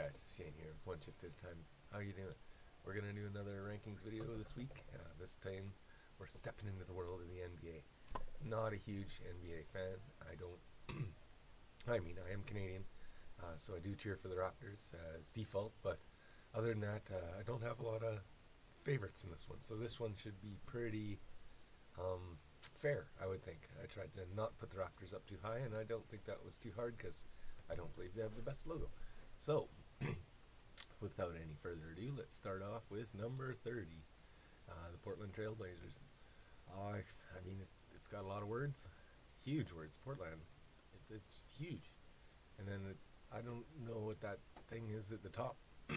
guys, Shane here with One Shift at a Time. How you doing? We're gonna do another rankings video this week. Uh, this time, we're stepping into the world of the NBA. Not a huge NBA fan. I don't. I mean, I am Canadian, uh, so I do cheer for the Raptors as default. But other than that, uh, I don't have a lot of favorites in this one. So this one should be pretty um, fair, I would think. I tried to not put the Raptors up too high, and I don't think that was too hard because I don't believe they have the best logo. So, without any further ado, let's start off with number 30, uh, the Portland Trailblazers. Uh, I mean, it's, it's got a lot of words, huge words. Portland, it, it's just huge. And then it, I don't know what that thing is at the top.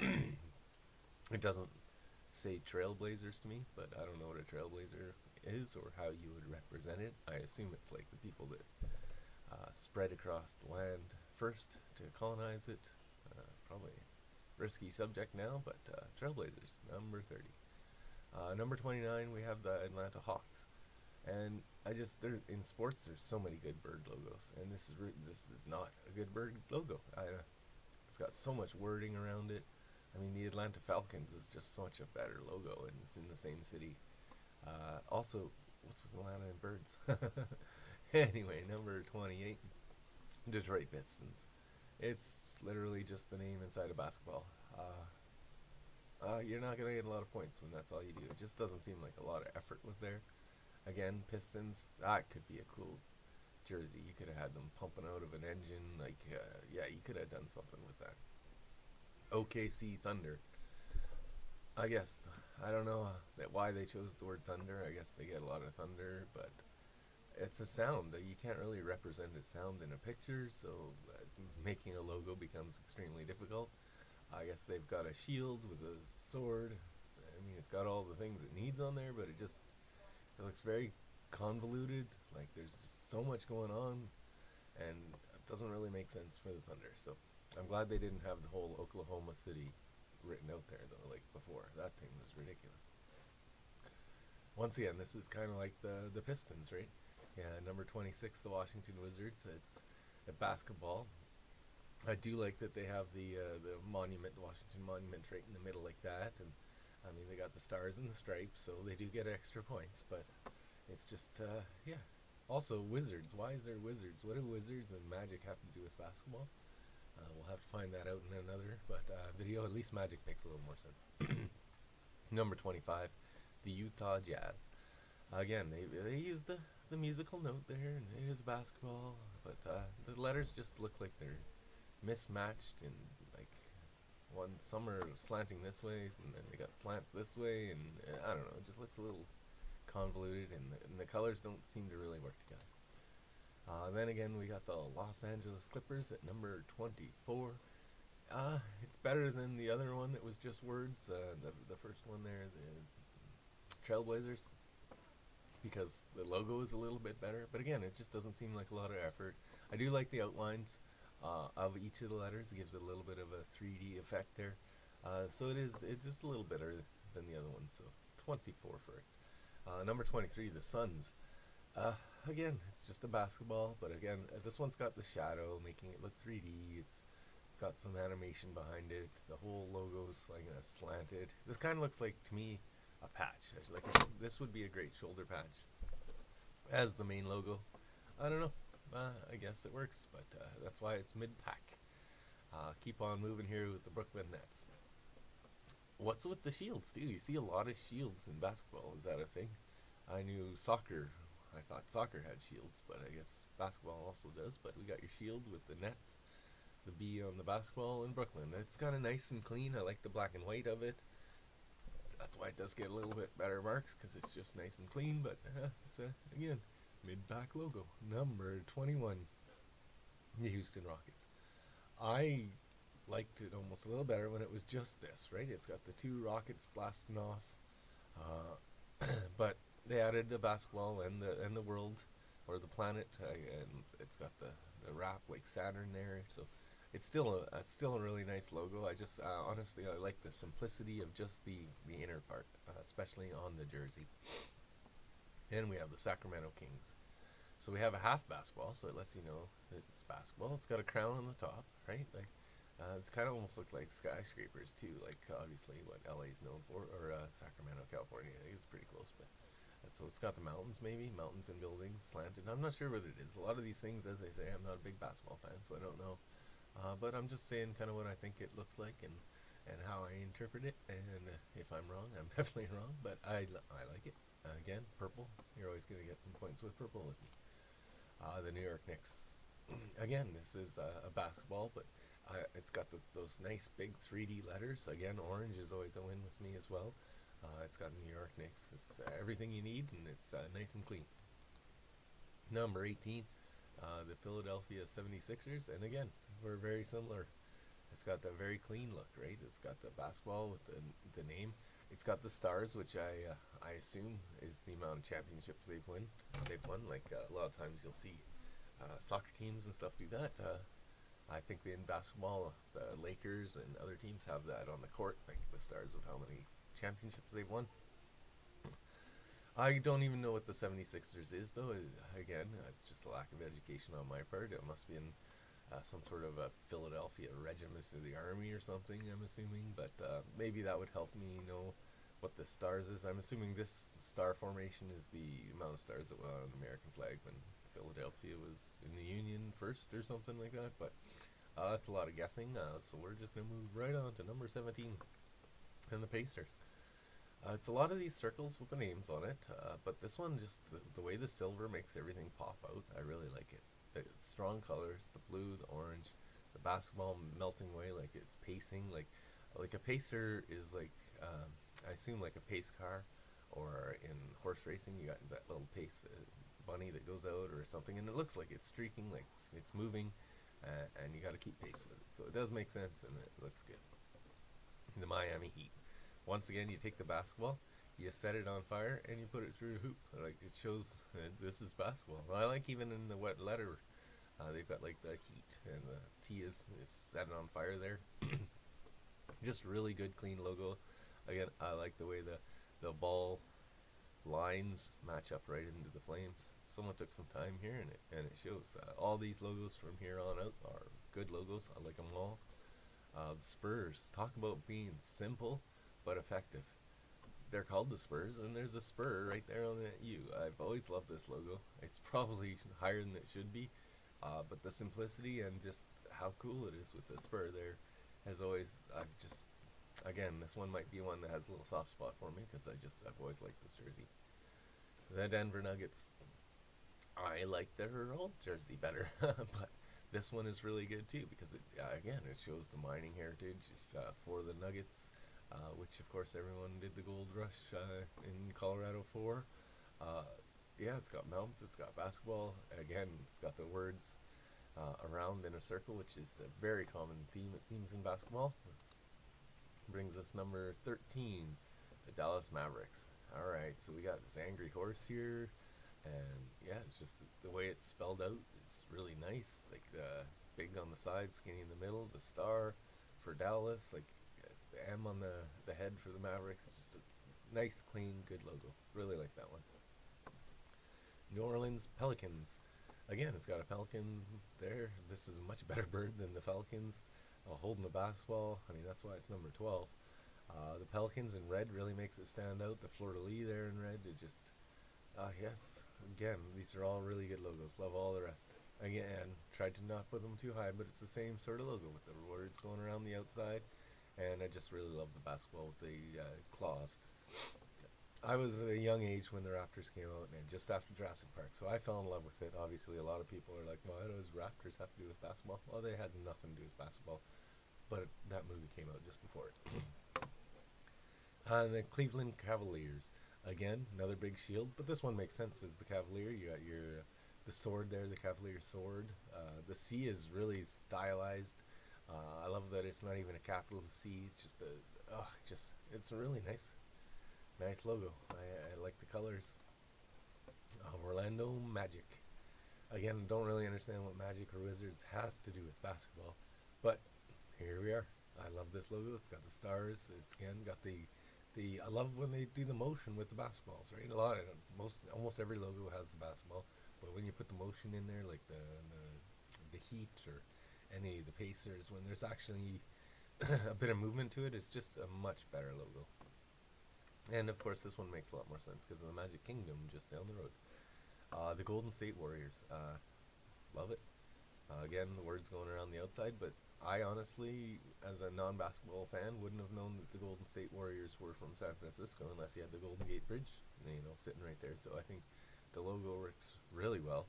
it doesn't say Trailblazers to me, but I don't know what a Trailblazer is or how you would represent it. I assume it's like the people that uh, spread across the land first to colonize it, probably risky subject now, but uh, Trailblazers, number 30. Uh, number 29, we have the Atlanta Hawks. And I just, there in sports, there's so many good bird logos, and this is this is not a good bird logo. I, uh, it's got so much wording around it. I mean, the Atlanta Falcons is just such a better logo, and it's in the same city. Uh, also, what's with Atlanta and birds? anyway, number 28, Detroit Pistons. It's literally just the name inside of basketball. Uh, uh, you're not going to get a lot of points when that's all you do. It just doesn't seem like a lot of effort was there. Again, Pistons, that could be a cool jersey. You could have had them pumping out of an engine. Like, uh, yeah, you could have done something with that. OKC Thunder. I guess I don't know that why they chose the word thunder. I guess they get a lot of thunder, but it's a sound that you can't really represent a sound in a picture, so uh, making a logo becomes extremely difficult. I guess they've got a shield with a sword. It's, I mean, it's got all the things it needs on there, but it just it looks very convoluted. Like there's so much going on, and it doesn't really make sense for the Thunder. So I'm glad they didn't have the whole Oklahoma City written out there though, like before. That thing was ridiculous. Once again, this is kind of like the the Pistons, right? Yeah, number 26, the Washington Wizards. It's a basketball. I do like that they have the uh, the monument, the Washington Monument, right in the middle like that, and I mean they got the stars and the stripes, so they do get extra points. But it's just uh, yeah. Also, wizards. Why is there wizards? What do wizards and magic have to do with basketball? Uh, we'll have to find that out in another but uh, video. At least magic makes a little more sense. Number 25, the Utah Jazz. Again, they they use the the musical note there, and it is basketball, but uh, the letters just look like they're mismatched, and like one some are slanting this way, and then they got slants this way, and uh, I don't know, it just looks a little convoluted, and the, and the colors don't seem to really work together. Uh, then again, we got the Los Angeles Clippers at number 24. Uh, it's better than the other one that was just words. Uh, the the first one there, the Trailblazers because the logo is a little bit better. But again, it just doesn't seem like a lot of effort. I do like the outlines uh, of each of the letters. It gives a little bit of a 3D effect there. Uh, so it is it's just a little better than the other one. So 24 for it. Uh, number 23, the Suns. Uh, again, it's just a basketball, but again, uh, this one's got the shadow, making it look 3D. It's it's got some animation behind it. The whole logo's like uh, slanted. This kind of looks like to me a patch. Like this would be a great shoulder patch as the main logo. I don't know. Uh, I guess it works, but uh, that's why it's mid-pack. Uh, keep on moving here with the Brooklyn Nets. What's with the shields too? You see a lot of shields in basketball. Is that a thing? I knew soccer. I thought soccer had shields, but I guess basketball also does. But we got your shield with the Nets, the B on the basketball in Brooklyn. It's kind of nice and clean. I like the black and white of it that's why it does get a little bit better marks because it's just nice and clean. But uh, it's a, again mid-back logo number 21, the Houston Rockets. I liked it almost a little better when it was just this, right? It's got the two rockets blasting off, uh, but they added the basketball and the and the world or the planet, uh, and it's got the the wrap like Saturn there, so it's still a it's still a really nice logo. I just uh, honestly I like the simplicity of just the the inner part, uh, especially on the jersey. And we have the Sacramento Kings. So we have a half basketball, so it lets you know it's basketball. It's got a crown on the top, right? Like Uh, it's kind of almost looked like skyscrapers too, like obviously what LA is known for, or uh, Sacramento, California. I think it's pretty close, but so it's got the mountains maybe, mountains and buildings slanted. I'm not sure what it is. A lot of these things, as I say, I'm not a big basketball fan, so I don't know. Uh, but I'm just saying kind of what I think it looks like and and how I interpret it. And uh, if I'm wrong, I'm definitely wrong, but I, I like it. Uh, again, purple. You're always going to get some points with purple with me. Uh, the New York Knicks. again, this is a basketball, but it's got the, those nice big 3D letters. Again, orange is always a win with me as well. Uh, it's got New York Knicks. It's uh, everything you need, and it's nice and clean. Number 18, uh, the Philadelphia 76ers. And again, we're very similar. It's got the very clean look, right? It's got the basketball with the, the name. It's got the stars, which I uh, I assume is the amount of championships they've won. They've won. Like uh, a lot of times, you'll see soccer teams and stuff do that. I think in basketball, the Lakers and other teams have that on the court, like the stars of how many championships they've won. I don't even know what the 76ers is, though. Again, it's just a lack of education on my part. It must be in uh, some sort of a Philadelphia regiment of the army or something, I'm assuming. But uh, maybe that would help me know what the stars is. I'm assuming this star formation is the amount of stars that went on the American flag when Philadelphia was in the Union first or something like that. But uh, that's a lot of guessing, uh, so we're just going to move right on to number 17 and the Pacers. Uh, it's a lot of these circles with the names on it, uh, but this one just the, the, way the silver makes everything pop out. I really like it. Strong colors, the blue, the orange, the basketball melting away like it's pacing. Like like a pacer is like um, I assume like a pace car, or in horse racing you got that little pace bunny that goes out or something, and it looks like it's streaking, like it's, it's moving uh, and you got to keep pace with it. So it does make sense, and it looks good. The Miami Heat. Once again, you take the basketball, you set it on fire, and you put it through a hoop. Like it shows this is basketball. I like even in the wet letter, uh, they've got like the Heat, and the T is, is set on fire there. Just really good, clean logo. Again, I like the way the the ball lines match up right into the flames someone took some time here and it, and it shows. Uh, all these logos from here on out are good logos. I like them all. Uh, the Spurs, talk about being simple but effective. They're called the Spurs, and there's a spur right there on the U. I've always loved this logo. It's probably higher than it should be, uh, but the simplicity and just how cool it is with the spur there has always, I've just, again, this one might be one that has a little soft spot for me because I just, I've always liked this jersey. The Denver Nuggets, I like their old jersey better, but this one is really good too because it again it shows the mining heritage uh, for the Nuggets, which of course everyone did the gold rush uh, in Colorado for. Uh, yeah, it's got mountains, it's got basketball. Again, it's got the words uh, around in a circle, which is a very common theme it seems in basketball. Brings us number 13, the Dallas Mavericks. All right, so we got this angry horse here and yeah, it's just the, the way it's spelled out. It's really nice. Like uh, big on the side, skinny in the middle. The star for Dallas, like the M on the the head for the Mavericks. Just a nice, clean, good logo. Really like that one. New Orleans Pelicans. Again, it's got a pelican there. This is a much better bird than the Falcons. Uh, holding the basketball. I mean, that's why it's number 12. Uh, the Pelicans in red really makes it stand out. The de lis there in red is just, uh, yes, again, these are all really good logos. Love all the rest. Again, tried to not put them too high, but it's the same sort of logo with the words going around the outside. And I just really love the basketball with the uh, claws. I was at a young age when the Raptors came out, and just after Jurassic Park, so I fell in love with it. Obviously, a lot of people are like, "Well, "Why does Raptors have to do with basketball?" Well, they had nothing to do with basketball, but that movie came out just before it. uh, the Cleveland Cavaliers. Again, another big shield, but this one makes sense It's the Cavalier. You got your the sword there, the Cavalier sword. Uh, the C is really stylized. Uh, I love that it's not even a capital C. It's just a, oh, just it's a really nice, nice logo. I, I like the colors. Uh, Orlando Magic. Again, don't really understand what Magic or Wizards has to do with basketball, but here we are. I love this logo. It's got the stars. It's again got the the I love when they do the motion with the basketballs, right? A lot of most almost every logo has the basketball, but when you put the motion in there, like the the, the Heat or any of the Pacers when there's actually a bit of movement to it. It's just a much better logo. And of course, this one makes a lot more sense because of the Magic Kingdom just down the road. Uh, the Golden State Warriors, uh, love it. Uh, again, the words going around the outside, but I honestly, as a non-basketball fan, wouldn't have known that the Golden State Warriors were from San Francisco unless you had the Golden Gate Bridge, you know, sitting right there. So I think the logo works really well.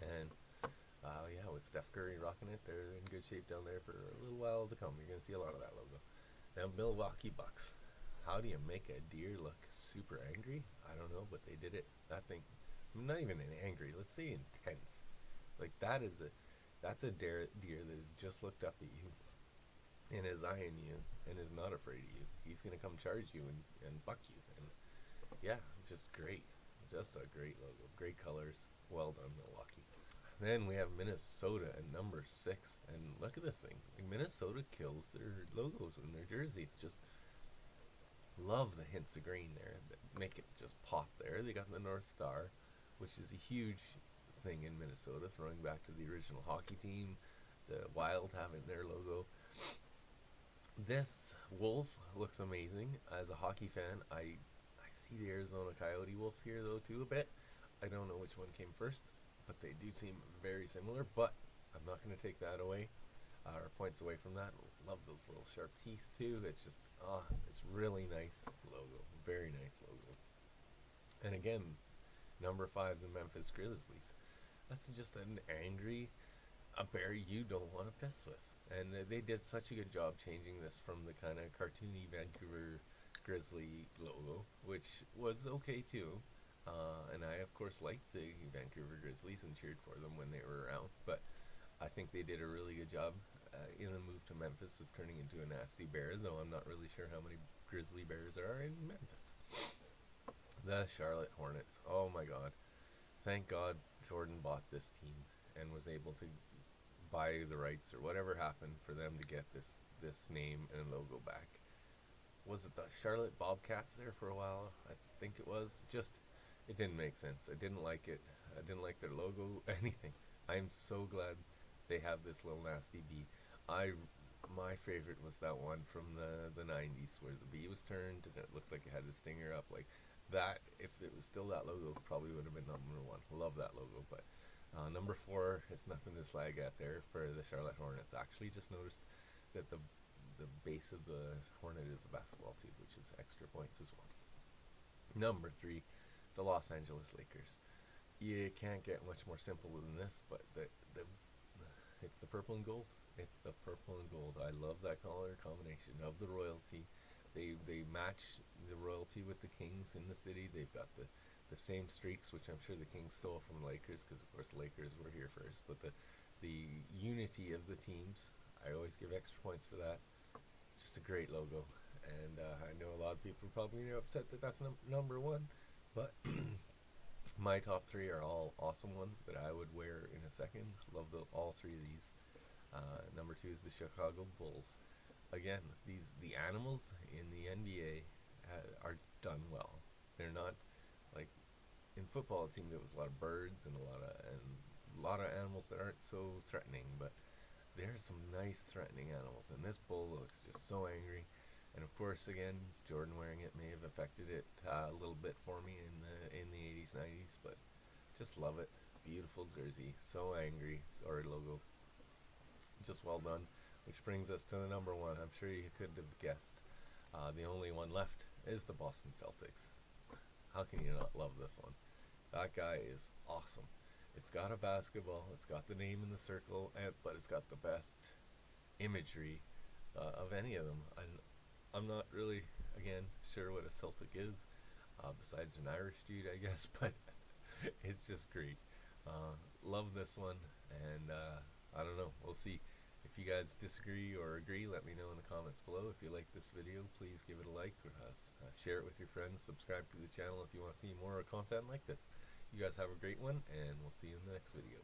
And uh, yeah, with Steph Curry rocking it, they're in good shape down there for a little while to come. You're gonna see a lot of that logo. Now, Milwaukee Bucks. How do you make a deer look super angry? I don't know, but they did it. That thing, not even an angry. Let's say intense. Like that is a that's a deer, deer that has just looked up at you and is eyeing you and is not afraid of you. He's going to come charge you and, and buck you. And yeah, just great. Just a great logo. Great colors. Well done, Milwaukee. Then we have Minnesota at number six. And look at this thing. Like Minnesota kills their logos and their jerseys. Just love the hints of green there that make it just pop there. They got the North Star, which is a huge thing in Minnesota, throwing back to the original hockey team, the Wild having their logo. This wolf looks amazing. As a hockey fan, I I see the Arizona Coyote wolf here though too a bit. I don't know which one came first, but they do seem very similar. But I'm not going to take that away uh, or points away from that. Love those little sharp teeth too. It's just ah, it's really nice logo, very nice logo. And again, number five, the Memphis Grizzlies. That's just an angry, a bear you don't want to piss with. And they did such a good job changing this from the kind of cartoony Vancouver Grizzly logo, which was okay too. Uh, and I, of course, liked the Vancouver Grizzlies and cheered for them when they were around. But I think they did a really good job uh, in the move to Memphis of turning into a nasty bear, though I'm not really sure how many grizzly bears there are in Memphis. The Charlotte Hornets. Oh my god. Thank God Jordan bought this team and was able to buy the rights or whatever happened for them to get this this name and logo back. Was it the Charlotte Bobcats there for a while? I think it was. Just it didn't make sense. I didn't like it. I didn't like their logo, anything. I'm so glad they have this little nasty bee. I my favorite was that one from the the 90s where the bee was turned and it looked like it had the stinger up like that, if it was still that logo, probably would have been number one. Love that logo, but uh, number four, it's nothing to slag at there for the Charlotte Hornets. Actually, just noticed that the the base of the Hornet is a basketball team, which is extra points as well. Number three, the Los Angeles Lakers. You can't get much more simple than this, but the the it's the purple and gold. It's the purple and gold. I love that color combination of the royalty they they match the royalty with the Kings in the city. They've got the the same streaks, which I'm sure the Kings stole from the Lakers, because of course the Lakers were here first. But the the unity of the teams, I always give extra points for that. Just a great logo, and uh, I know a lot of people probably are upset that that's num- number one, but my top three are all awesome ones that I would wear in a second. Love the, all three of these. Uh, number two is the Chicago Bulls again, these the animals in the NBA uh, are done well. They're not like in football. It seemed there was a lot of birds and a lot of and a lot of animals that aren't so threatening, but there's some nice threatening animals. And this bull looks just so angry. Course, again, Jordan wearing it may have affected it uh, a little bit for me in the in the 80s, 90s, but just love it. Beautiful jersey, so angry. Sorry, logo. Just well done. Which brings us to the number one. I'm sure you could have guessed. Uh, the only one left is the Boston Celtics. How can you not love this one? That guy is awesome. It's got a basketball, it's got the name in the circle, and, but it's got the best imagery uh, of any of them. And I'm not really, again, sure what a Celtic is, uh, besides an Irish dude, I guess, but it's just great. Uh, love this one, and uh, I don't know, we'll see. If you guys disagree or agree, let me know in the comments below. If you like this video, please give it a like, or, uh, uh, share it with your friends, subscribe to the channel if you want to see more content like this. You guys have a great one, and we'll see you in the next video.